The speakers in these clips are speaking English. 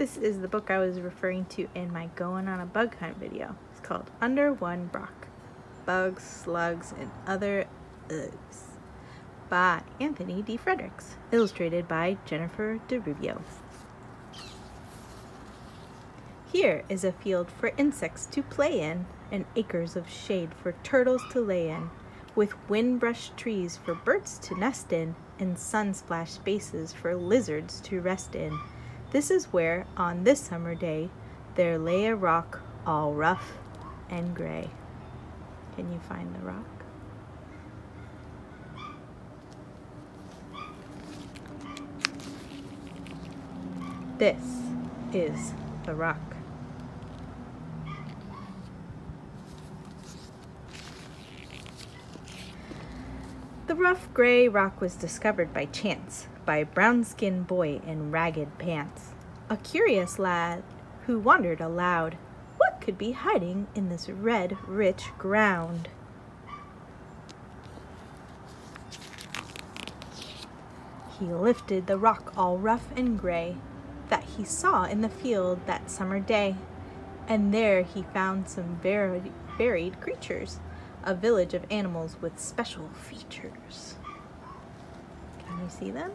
This is the book I was referring to in my Going on a Bug Hunt video. It's called Under One Rock Bugs, Slugs, and Other Ughs by Anthony D. Fredericks, illustrated by Jennifer DiRubbio. Here is a field for insects to play in, and acres of shade for turtles to lay in, with wind-brushed trees for birds to nest in, and sun-splashed spaces for lizards to rest in. This is where, on this summer day, there lay a rock all rough and gray. Can you find the rock? This is the rock. The rough gray rock was discovered by chance by a brown-skinned boy in ragged pants, a curious lad who wondered aloud what could be hiding in this red, rich ground. He lifted the rock all rough and gray that he saw in the field that summer day, and there he found some buried, varied creatures, a village of animals with special features. Can you see them?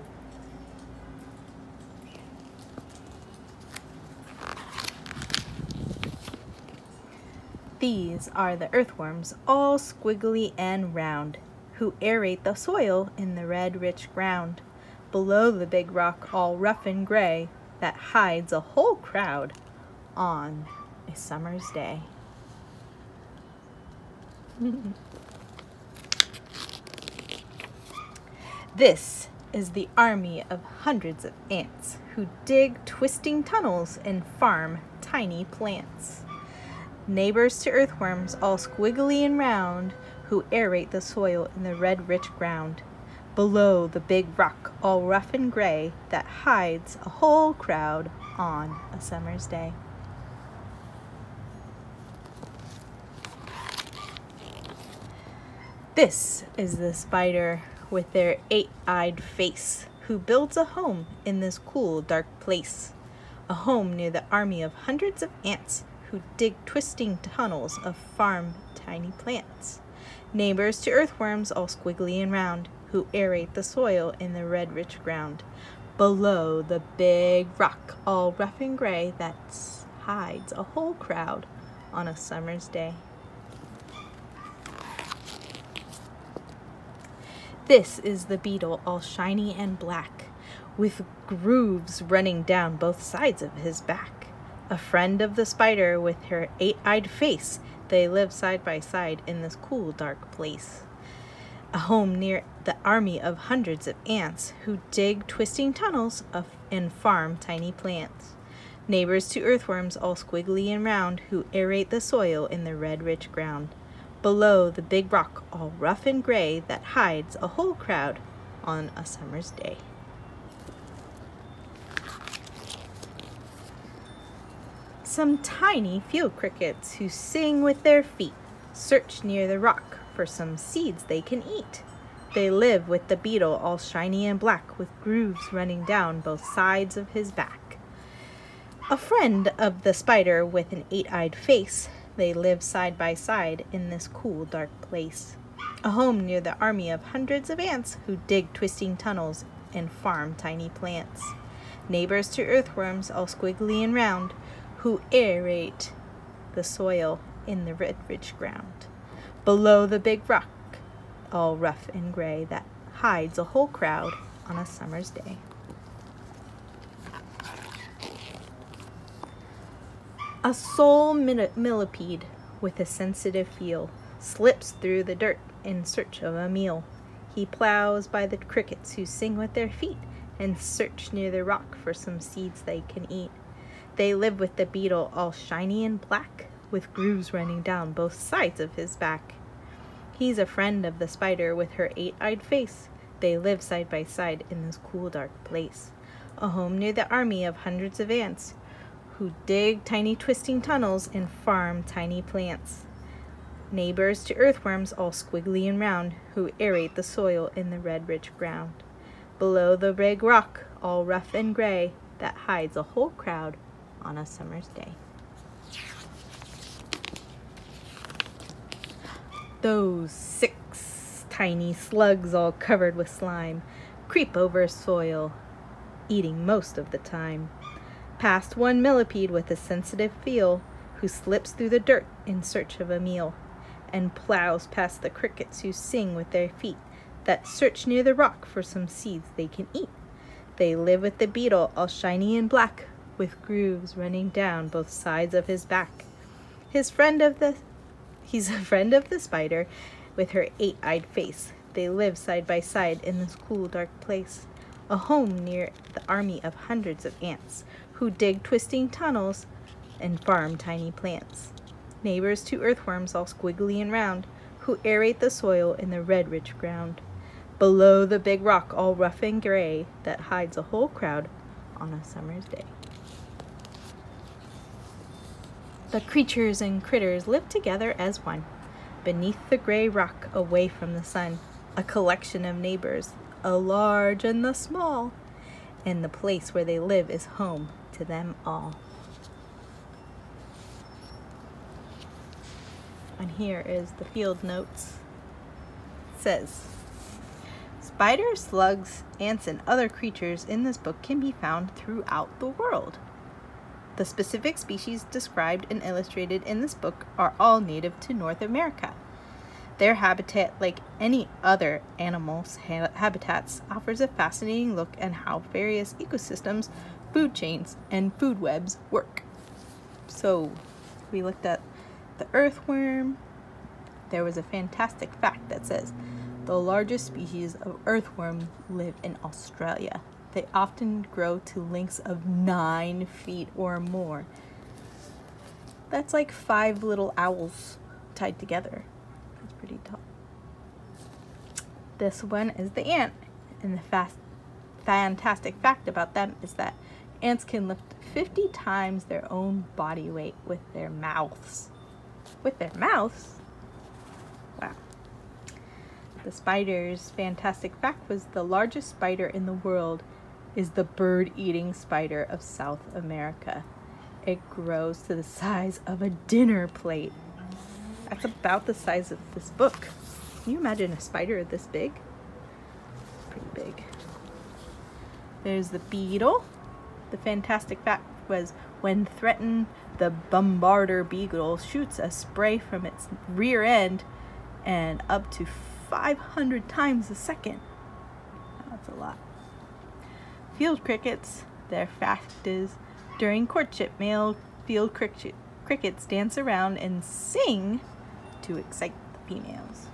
These are the earthworms, all squiggly and round, who aerate the soil in the red, rich ground. Below the big rock, all rough and gray, that hides a whole crowd on a summer's day. this is the army of hundreds of ants who dig twisting tunnels and farm tiny plants. Neighbors to earthworms, all squiggly and round, who aerate the soil in the red, rich ground. Below the big rock, all rough and gray, that hides a whole crowd on a summer's day. This is the spider with their eight-eyed face, who builds a home in this cool, dark place. A home near the army of hundreds of ants who dig twisting tunnels of farm tiny plants. Neighbors to earthworms all squiggly and round, who aerate the soil in the red rich ground. Below the big rock, all rough and gray, that hides a whole crowd on a summer's day. This is the beetle, all shiny and black, with grooves running down both sides of his back. A friend of the spider with her eight-eyed face, they live side by side in this cool, dark place. A home near the army of hundreds of ants who dig twisting tunnels of, and farm tiny plants. Neighbors to earthworms all squiggly and round who aerate the soil in the red rich ground. Below the big rock all rough and gray that hides a whole crowd on a summer's day. Some tiny field crickets who sing with their feet search near the rock for some seeds they can eat. They live with the beetle all shiny and black with grooves running down both sides of his back. A friend of the spider with an eight-eyed face, they live side by side in this cool dark place. A home near the army of hundreds of ants who dig twisting tunnels and farm tiny plants. Neighbors to earthworms all squiggly and round who aerate the soil in the red rich ground. Below the big rock, all rough and gray, that hides a whole crowd on a summer's day. A sole millipede with a sensitive feel slips through the dirt in search of a meal. He plows by the crickets who sing with their feet and search near the rock for some seeds they can eat. They live with the beetle all shiny and black, with grooves running down both sides of his back. He's a friend of the spider with her eight-eyed face. They live side by side in this cool dark place. A home near the army of hundreds of ants who dig tiny twisting tunnels and farm tiny plants. Neighbors to earthworms all squiggly and round who aerate the soil in the red rich ground. Below the big rock, all rough and gray, that hides a whole crowd on a summer's day. Those six tiny slugs all covered with slime creep over soil, eating most of the time. Past one millipede with a sensitive feel who slips through the dirt in search of a meal and plows past the crickets who sing with their feet that search near the rock for some seeds they can eat. They live with the beetle all shiny and black with grooves running down both sides of his back. His friend of the he's a friend of the spider with her eight-eyed face. They live side by side in this cool dark place, a home near the army of hundreds of ants who dig twisting tunnels and farm tiny plants. Neighbors to earthworms all squiggly and round, who aerate the soil in the red rich ground. Below the big rock all rough and gray that hides a whole crowd on a summer's day. The creatures and critters live together as one, beneath the gray rock away from the sun, a collection of neighbors, a large and the small, and the place where they live is home to them all. And here is the field notes. It says, Spiders, slugs, ants, and other creatures in this book can be found throughout the world. The specific species described and illustrated in this book are all native to North America. Their habitat, like any other animal's ha habitats, offers a fascinating look at how various ecosystems, food chains, and food webs work. So, we looked at the earthworm. There was a fantastic fact that says the largest species of earthworm live in Australia. They often grow to lengths of nine feet or more. That's like five little owls tied together. That's pretty tall. This one is the ant. And the fast, fantastic fact about them is that ants can lift 50 times their own body weight with their mouths. With their mouths? Wow. The spider's fantastic fact was the largest spider in the world is the bird-eating spider of South America. It grows to the size of a dinner plate. That's about the size of this book. Can you imagine a spider this big? Pretty big. There's the beetle. The fantastic fact was when threatened, the bombardier beetle shoots a spray from its rear end and up to 500 times a second. That's a lot. Field crickets, their fact is, during courtship, male field cricket, crickets dance around and sing to excite the females.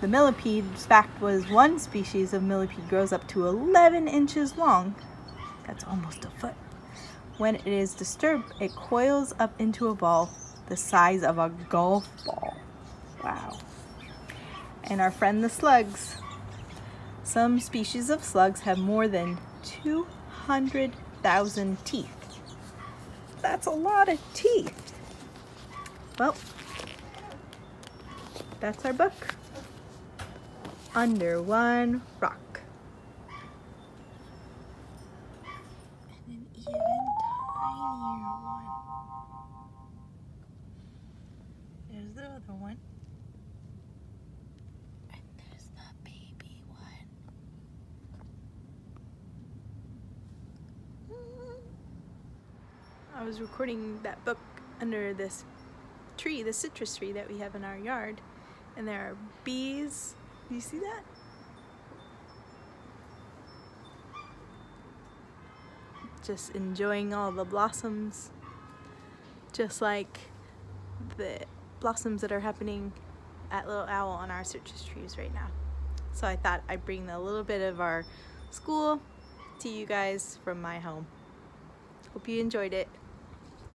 The millipede's fact was one species of millipede grows up to 11 inches long. That's almost a foot. When it is disturbed, it coils up into a ball the size of a golf ball. Wow. And our friend the slugs. Some species of slugs have more than 200,000 teeth. That's a lot of teeth. Well, that's our book. Under One Rock. And an even tinier one. There's the other one. I was recording that book under this tree, the citrus tree that we have in our yard. And there are bees. Do you see that? Just enjoying all the blossoms. Just like the blossoms that are happening at Little Owl on our citrus trees right now. So I thought I'd bring a little bit of our school to you guys from my home. Hope you enjoyed it.